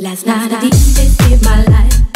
Last night a DJ saved my life.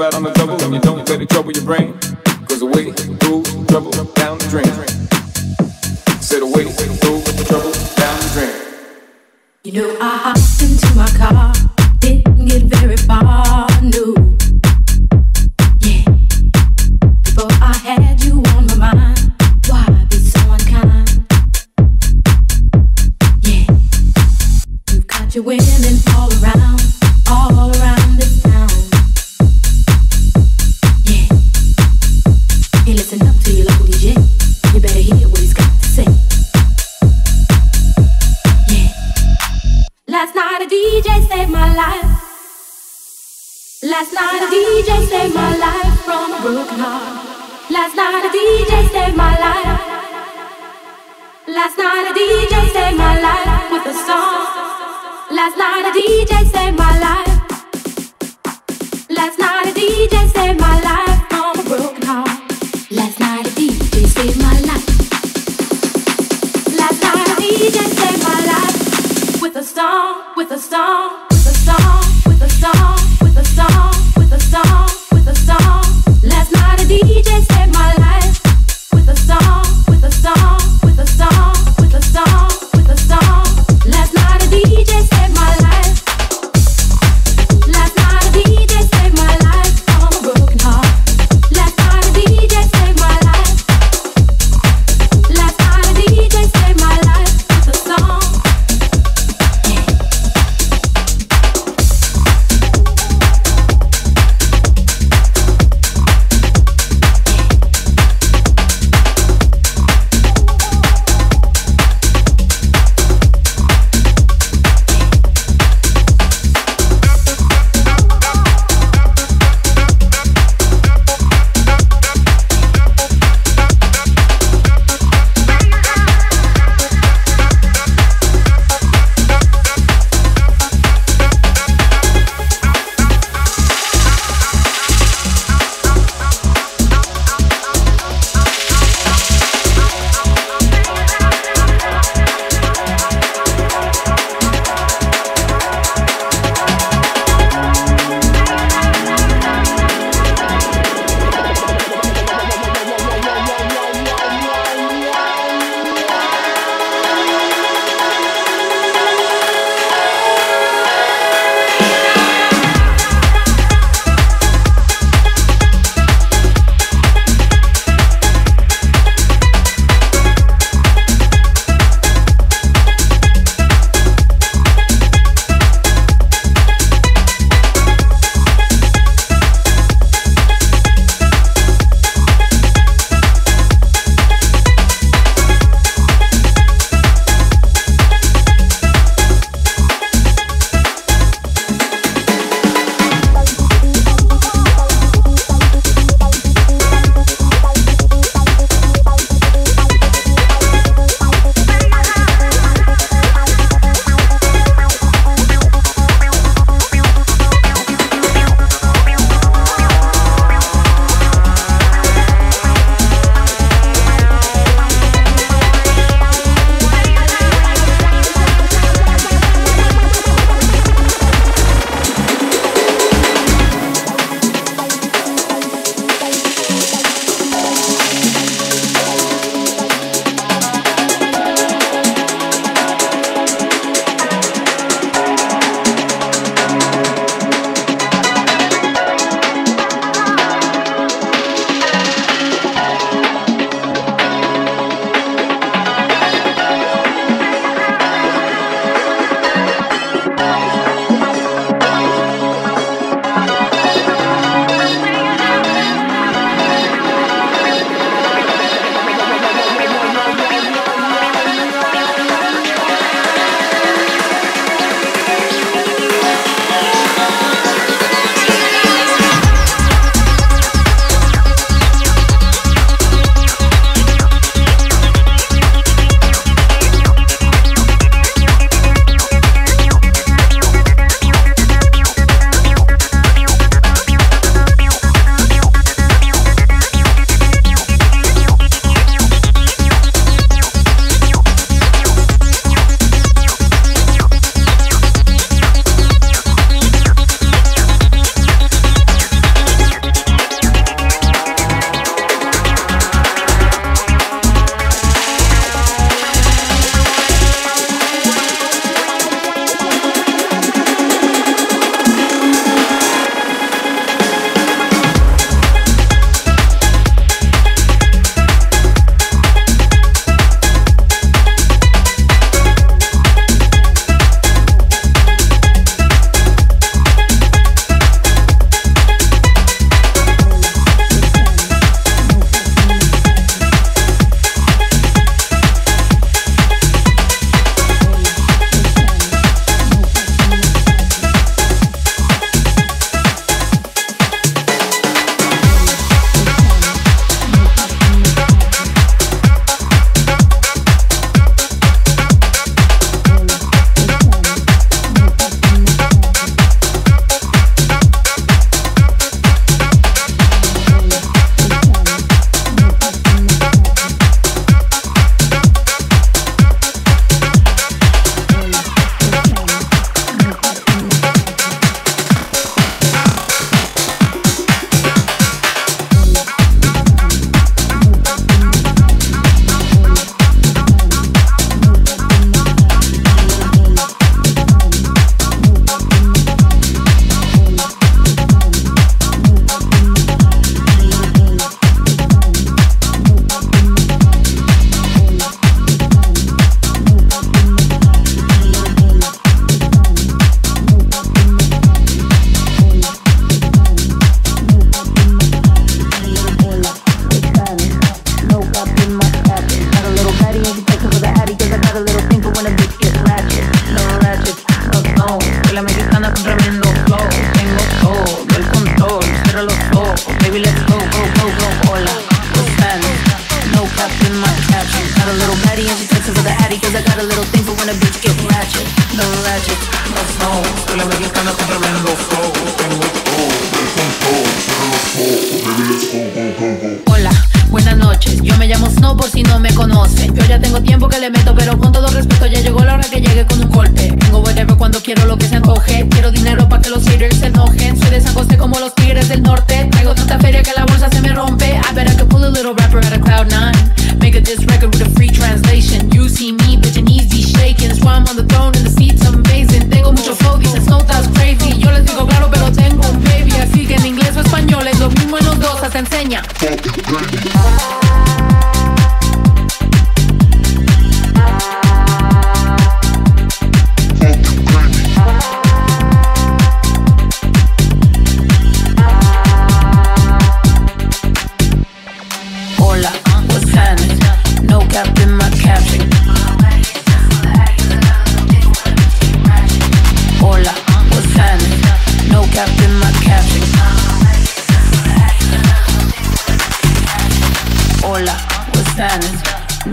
Move out on the double. And you don't let it trouble your brain. Cause away goes trouble down the drain. Said away goes trouble down the drain. You know I hopped into my car, didn't get very far, no. Last night a DJ saved my life from a broken heart. Last night a DJ saved my life. Last night a DJ saved my life with a song. Last night a DJ saved my life. Last night a DJ saved my life from a broken heart. Last night a DJ saved my life. Last night a DJ saved my life with a song, with a song, with a song, with a song, song, with a song. Last night a DJ saved my life with a song,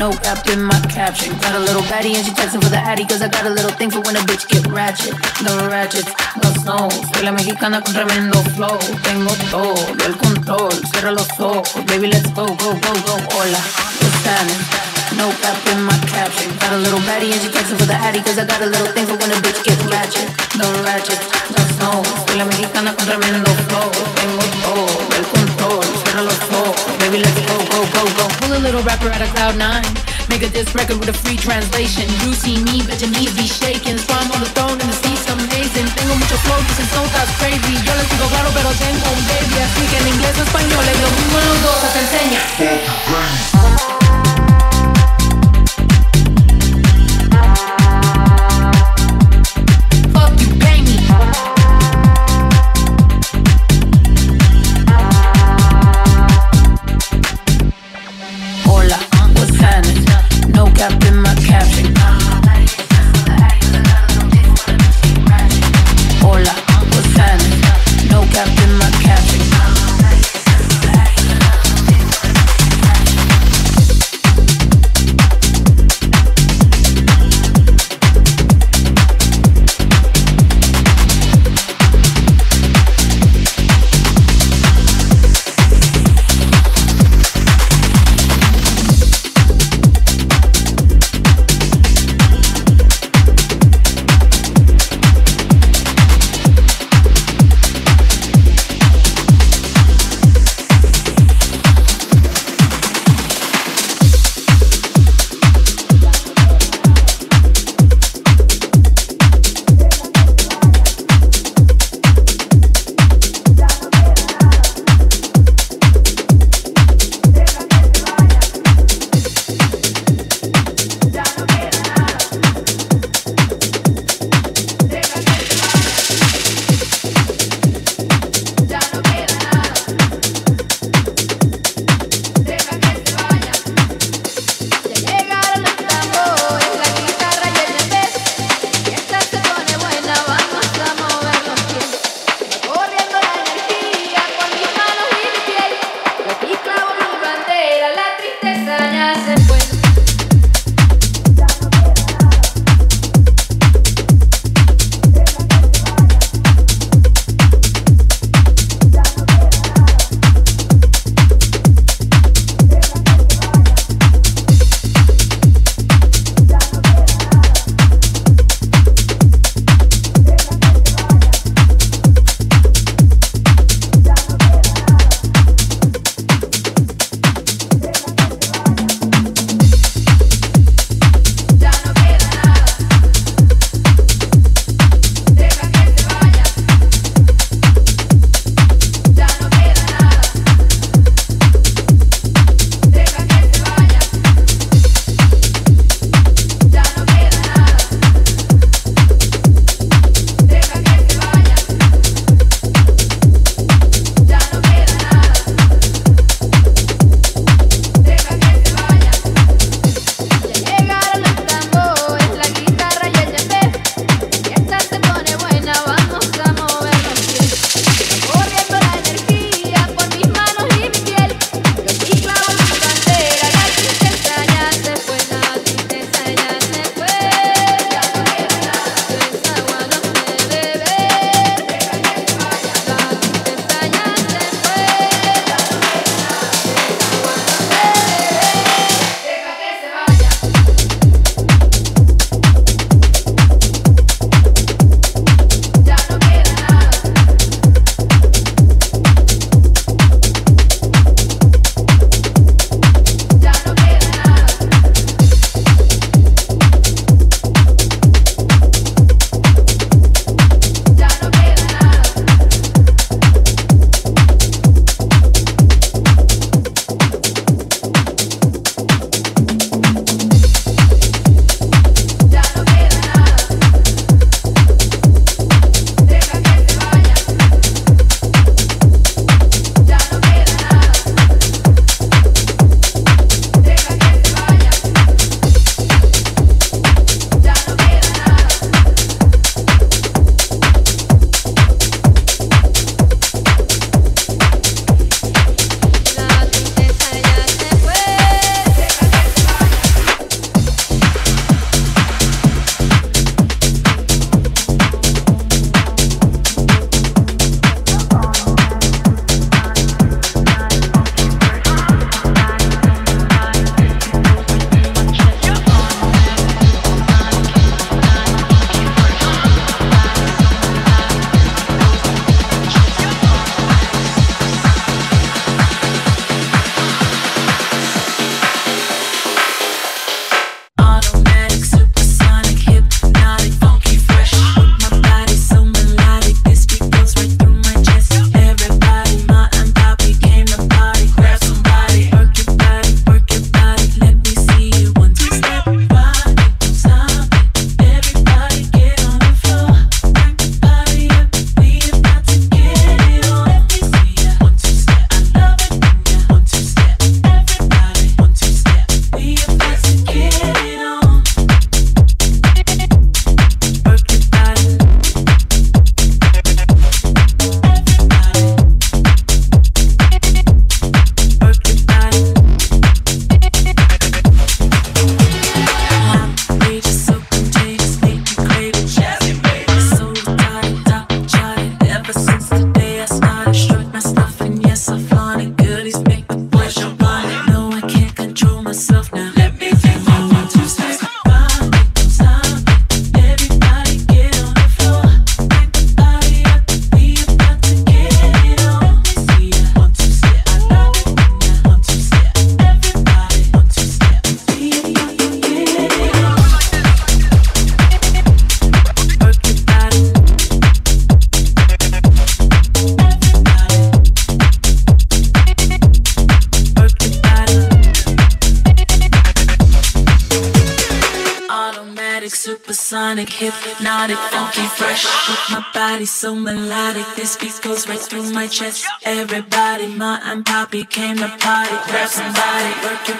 No cap in caption. Got a little baddie and she texting for the addy, cause I got a little thing for when a bitch get ratchet. The ratchets, no snow. Soy la mexicana con tremendo flow. Tengo todo el control, cierra los ojos. Baby, let's go, go, go, go. Hola, what's happening? No cap in my caption. Got a little baddie and she texting for the addy, cause I got a little thing for when a bitch get ratchet. The ratchet, no snow. Soy la mexicana con tremendo flow. Tengo todo el control, cierra los ojos. Baby, let's go, go, go, go. Pull a little rapper out of Cloud 9. Making this record with a free translation. You see me, but your knees be shaking. Swam on the throne and the seat's amazing. Tengo mucho flow, que se notas crazy. Yo les digo claro, pero tengo un baby. Así que en inglés o español es lo mismo, los dos se te enseña. body's so melodic. This beat goes right through my chest. Everybody, my and poppy came to party. Grab somebody, work your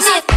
this.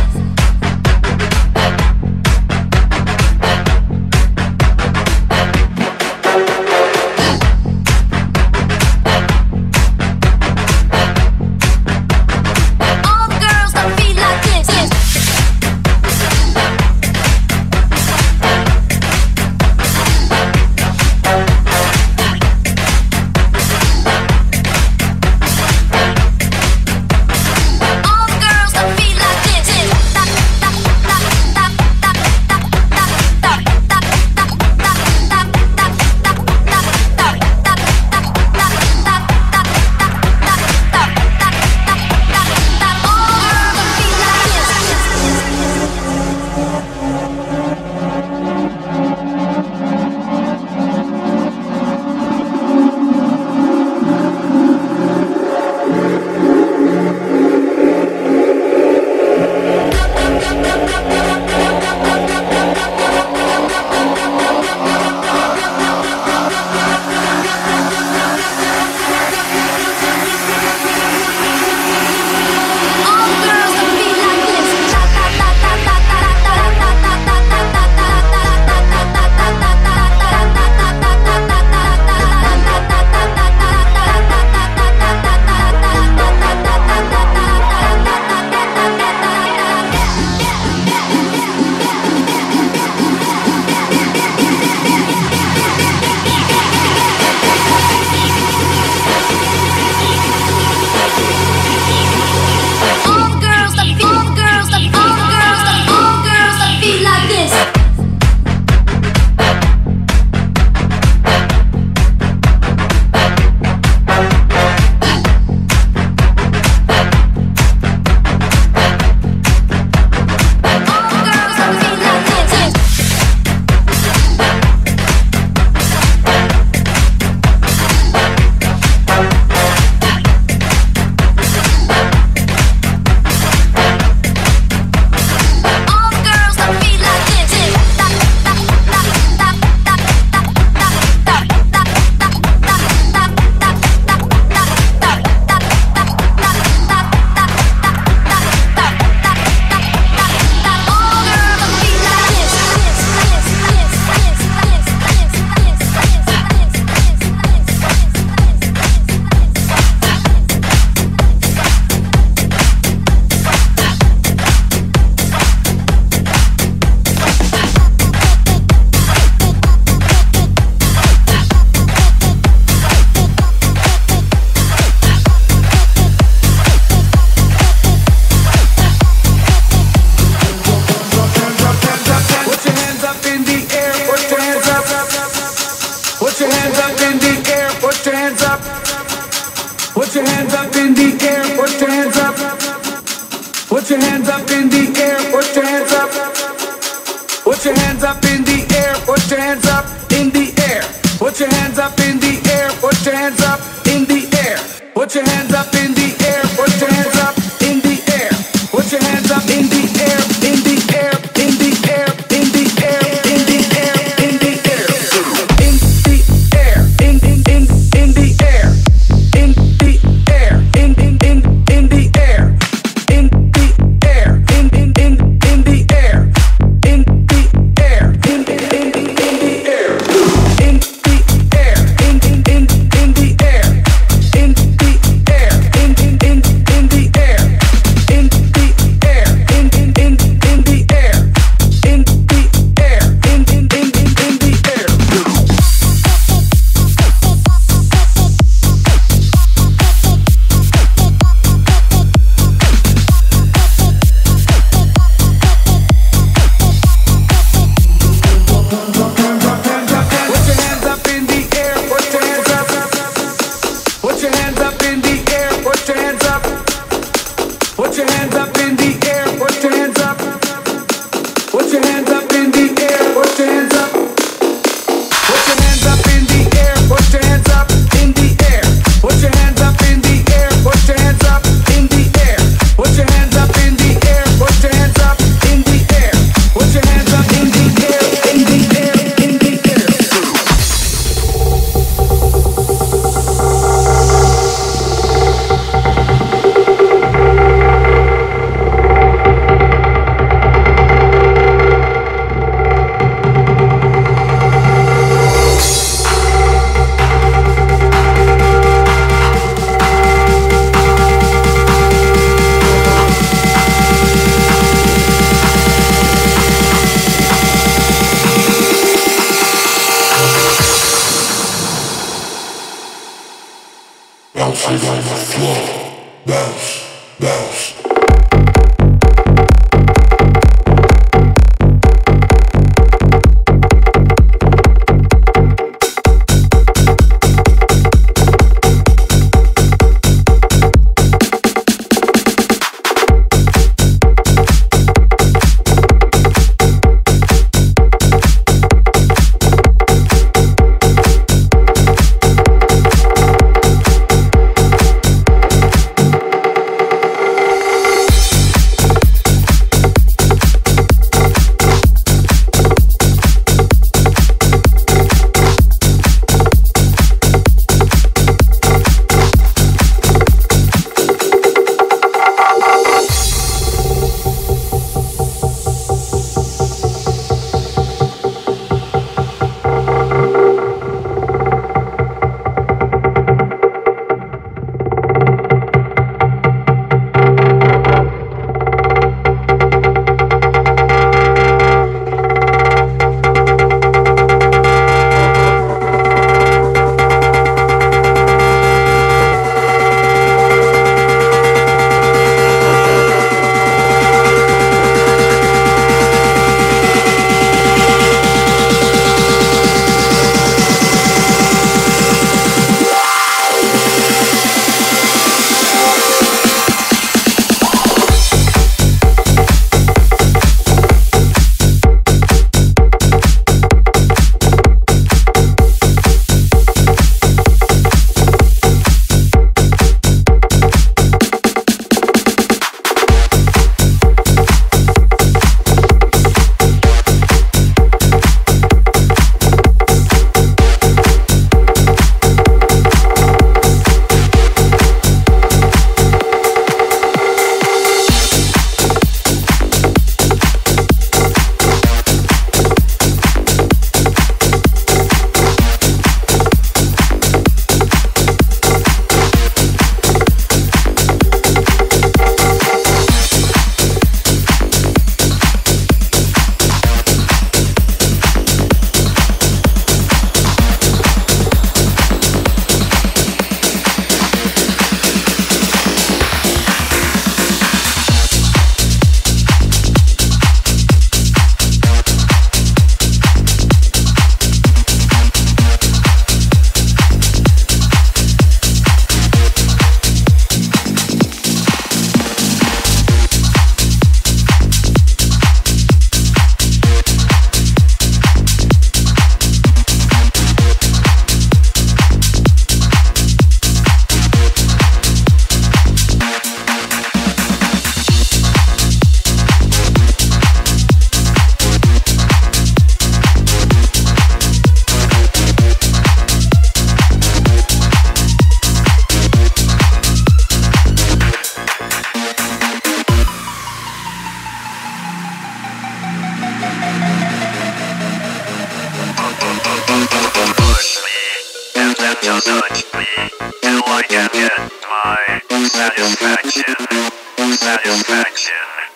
Touch.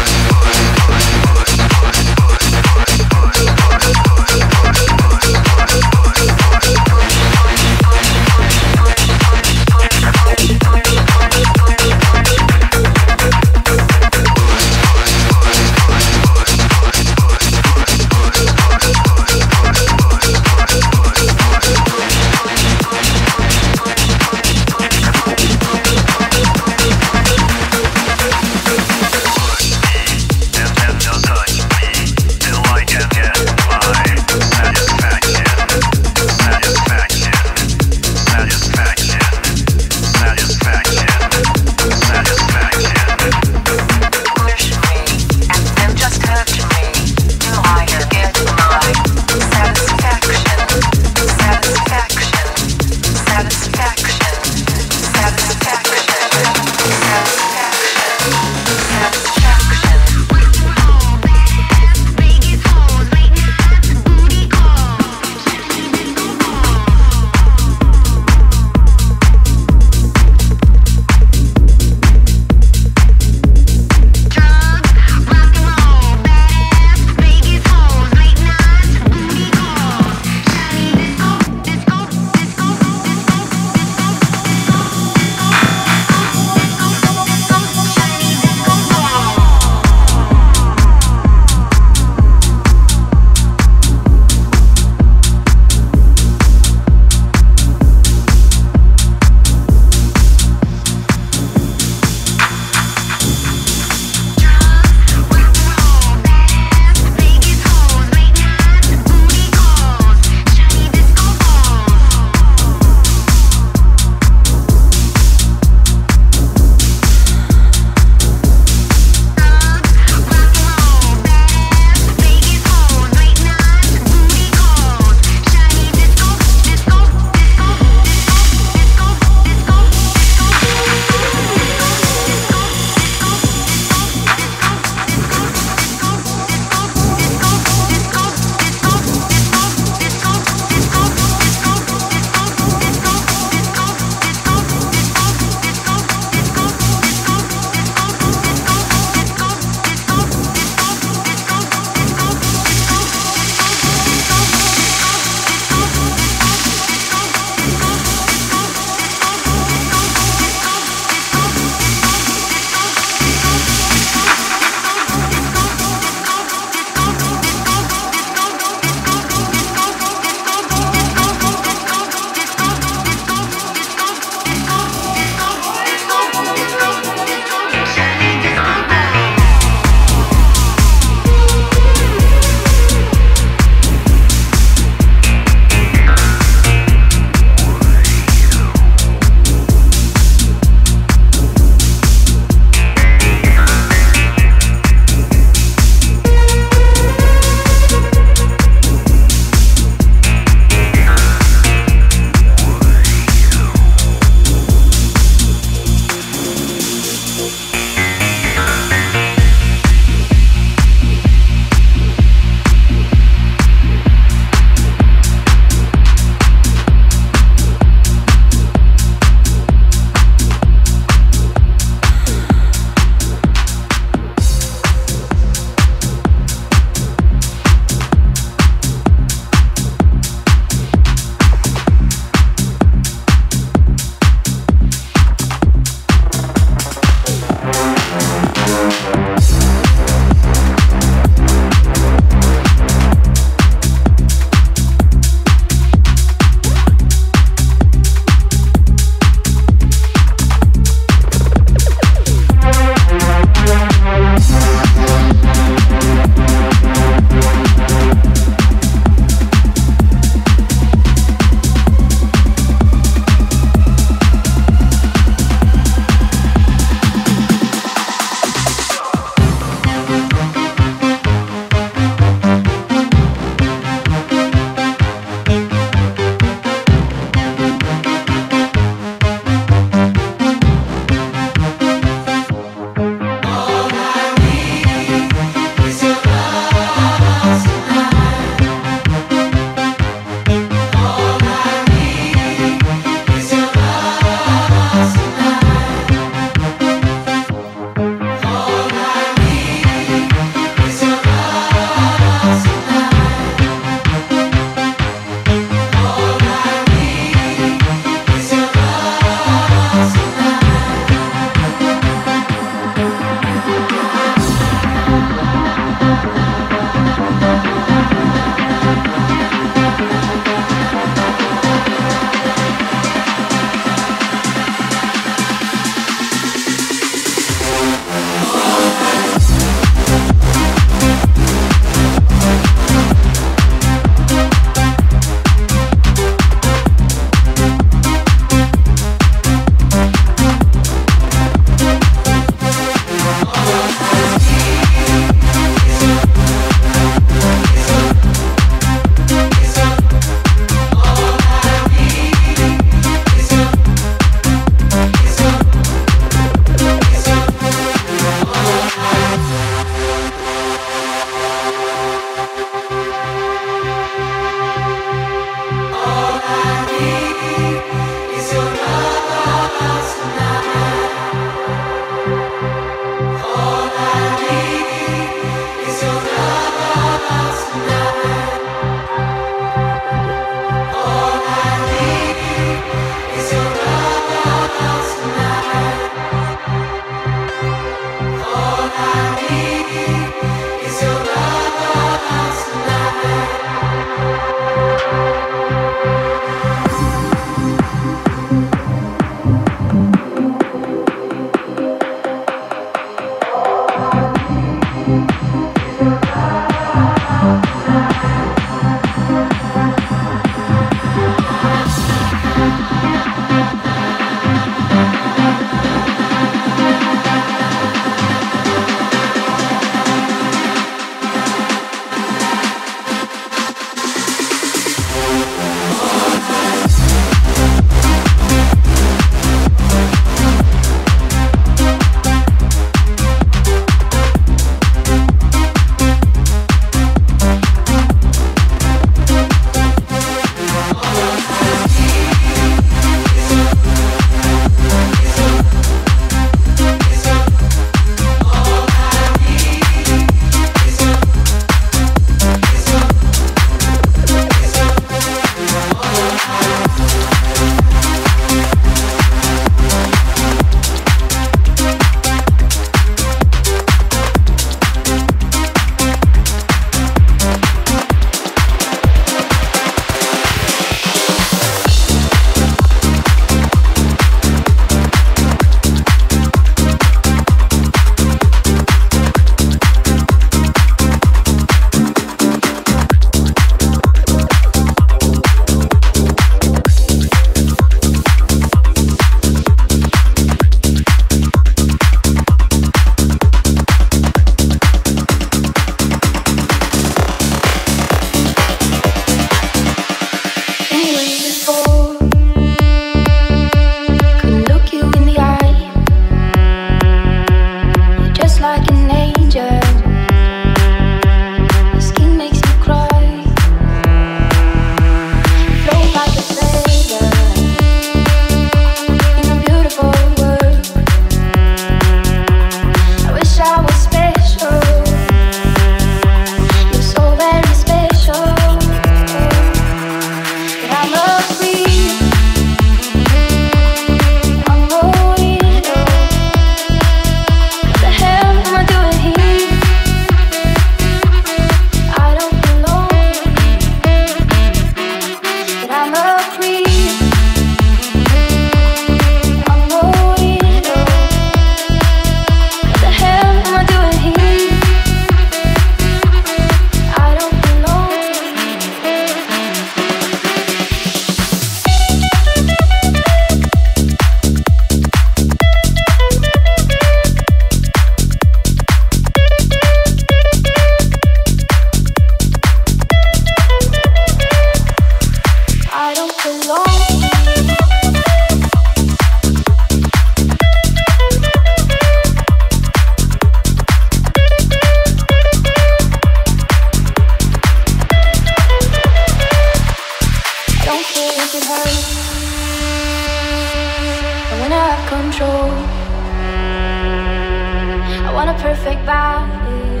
want a perfect body.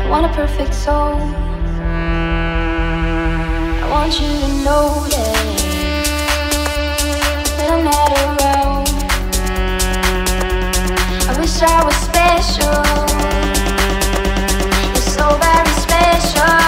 I want a perfect soul. I want you to know that when I'm not around, I wish I was special. You're so very special.